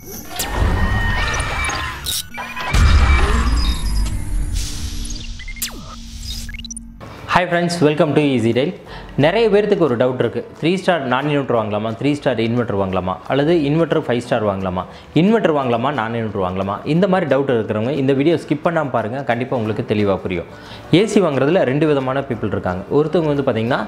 Hi friends welcome to easy tail நிறைய பேர்த்துக்கு ஒரு டவுட் இருக்குது த்ரீ ஸ்டார் நான் இன்வெர்டர் வாங்கலாமா? த்ரீ ஸ்டார் இன்வெர்டர் வாங்கலாமா? அல்லது இன்வெர்டர் ஃபைவ் ஸ்டார் வாங்கலாமா? இன்வெர்டர் வாங்கலாமா? நான் இன்வெர்டர் வாங்கலாமா? இந்த மாதிரி டவுட் இருக்கிறவங்க இந்த வீடியோ ஸ்கிப் பண்ணாமல் பாருங்கள் கண்டிப்பாக உங்களுக்கு தெளிவாக புரியும். ஏசி வாங்குறதுல ரெண்டு விதமான பீப்புள் இருக்காங்க. ஒருத்தவங்க வந்து பார்த்திங்கன்னா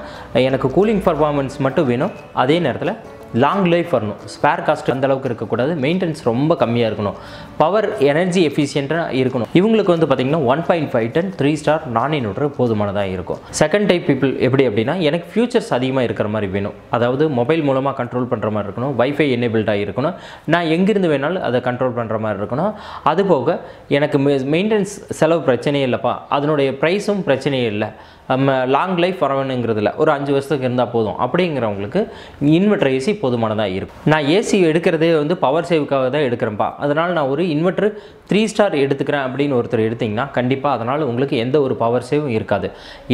எனக்கு கூலிங் பர்ஃபார்மன்ஸ் மட்டும் வேணும். அதே நேரத்தில் லாங் லைஃப் வரணும். ஸ்பேர் காஸ்ட் அந்த அளவுக்கு இருக்கக்கூடாது. மெயின்டெனன்ஸ் ரொம்ப கம்மியாக இருக்கணும். பவர் எனர்ஜி எஃபிஷியண்ட்டாக இருக்கணும். இவங்களுக்கு வந்து பார்த்திங்கன்னா one point five ton three star non inverter போதுமானதாக இருக்கும். செகண்ட் டைப் பீப்புள் எப்படி அப்படின்னா எனக்கு ஃபியூச்சர்ஸ் அதிகமாக இருக்கிற மாதிரி வேணும். அதாவது மொபைல் மூலமாக கண்ட்ரோல் பண்ணுற மாதிரி இருக்கணும். வைஃபை எனேபிள்டாக இருக்கணும். நான் எங்கிருந்து வேணாலும் அதை கண்ட்ரோல் பண்ணுற மாதிரி இருக்கணும். அது போக எனக்கு மெயின்டெனன்ஸ் செலவு பிரச்சனையே இல்லைப்பா. அதனுடைய ப்ரைஸும் பிரச்சனையே இல்லை. நம்ம லாங் லைஃப் வரணுங்கிறதுல ஒரு அஞ்சு வருஷத்துக்கு இருந்தால் போதும். அப்படிங்கிறவங்களுக்கு இன்வெர்டர் ஏசி போதுமானதாக இருக்கும். நான் ஏசி எடுக்கிறதே வந்து பவர் சேவுக்காக தான் எடுக்கிறேன்ப்பா அதனால் நான் ஒரு இன்வெர்ட்ரு த்ரீ ஸ்டார் எடுத்துக்கிறேன் அப்படின்னு ஒருத்தர் எடுத்திங்கன்னா கண்டிப்பாக அதனால் உங்களுக்கு எந்த ஒரு பவர் சேவும் இருக்காது.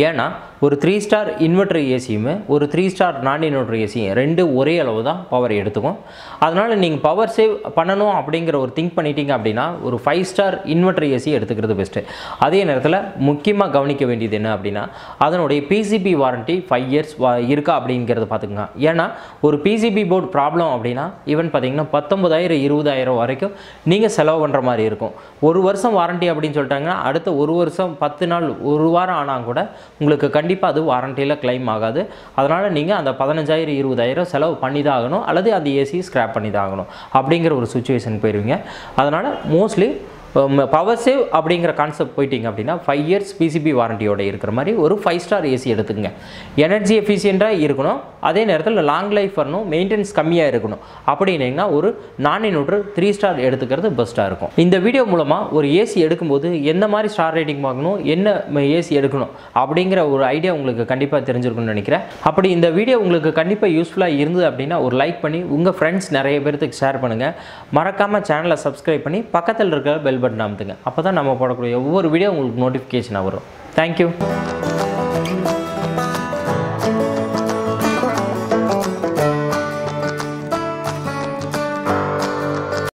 ஏன்னா ஒரு த்ரீ ஸ்டார் இன்வெர்ட்ரு ஏசியுமே ஒரு த்ரீ ஸ்டார் நான் இன்வெர்ட்ரு ஏசியும் ரெண்டு ஒரே அளவு தான் பவர் எடுத்துக்கும். அதனால் நீங்கள் பவர் சேவ் பண்ணணும் அப்படிங்கிற ஒரு திங்க் பண்ணிட்டீங்க அப்படின்னா ஒரு ஃபைவ் ஸ்டார் இன்வெர்ட்ரு ஏசி எடுத்துக்கிறது பெஸ்ட்டு அதே நேரத்தில் முக்கியமாக கவனிக்க வேண்டியது என்ன அப்படின்னா அதனுடைய பிசிபி வாரண்ட்டி ஃபைவ் இயர்ஸ் இருக்கா அப்படிங்கிறத பார்த்துக்கோங்க. ஏன்னா ஒரு பிசிபி போர்டு ப்ராப்ளம் அப்படின்னா ஈவன் பார்த்தீங்கன்னா பத்தொம்பதாயிரம் இருபதாயிரம் வரைக்கும் நீங்கள் செலவு பண்ணுற மாதிரி இருக்கும். ஒரு வருஷம் வாரண்ட்டி அப்படின்னு சொல்லிட்டாங்கன்னா அடுத்த ஒரு வருஷம் பத்து நாள் ஒரு வாரம் ஆனால் கூட உங்களுக்கு கண்டிப்பாக அது வாரண்டியில் கிளைம் ஆகாது. அதனால் நீங்கள் அந்த பதினஞ்சாயிரம் இருபதாயிரம் செலவு பண்ணி தான் ஆகணும் அல்லது அந்த ஏசி ஸ்க்ராப் பண்ணி தான் ஆகணும் அப்படிங்கிற ஒரு சுச்சுவேஷன் போயிடுவீங்க அதனால் மோஸ்ட்லி பவர் சேவ் அப்படிங்கிற கான்செப்ட் போயிட்டீங்க அப்படின்னா ஃபைவ் இயர்ஸ் பிசிபி வாரண்டியோட இருக்கிற மாதிரி ஒரு ஃபைவ் ஸ்டார் ஏசி எடுத்துங்க எனர்ஜி எஃபிஷியண்ட்டாக இருக்கணும். அதே நேரத்தில் லாங் லைஃப் வரணும். மெயின்டெனன்ஸ் கம்மியாக இருக்கணும். அப்படின்னீங்கன்னா ஒரு நான் இன்வெர்டர் த்ரீ ஸ்டார் எடுத்துக்கிறது பெஸ்ட்டாக இருக்கும். இந்த வீடியோ மூலமாக ஒரு ஏசி எடுக்கும்போது எந்த மாதிரி ஸ்டார் ரேட்டிங் வாங்கணும்? என்ன ஏசி எடுக்கணும்? அப்படிங்கிற ஒரு ஐடியா உங்களுக்கு கண்டிப்பாக தெரிஞ்சிருக்கும்னு நினைக்கிறேன். அப்படி இந்த வீடியோ உங்களுக்கு கண்டிப்பாக யூஸ்ஃபுல்லாக இருந்தது அப்படின்னா ஒரு லைக் பண்ணி உங்கள் ஃப்ரெண்ட்ஸ் நிறைய பேர்த்துக்கு ஷேர் பண்ணுங்கள் மறக்காமல் சேனலை சப்ஸ்கிரைப் பண்ணி பக்கத்தில் இருக்கிற பெல் பெல் பட்டன் அமுத்துங்க. அப்போ தான் நம்ம போடக்கூடிய ஒவ்வொரு வீடியோ உங்களுக்கு நோட்டிஃபிகேஷனாக வரும். தேங்க்யூ